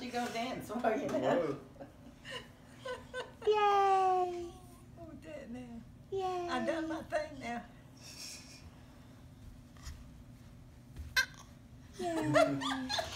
she gonna dance for you now. Whoa. Yay! Oh, that now. Yay! I done my thing now. Yay!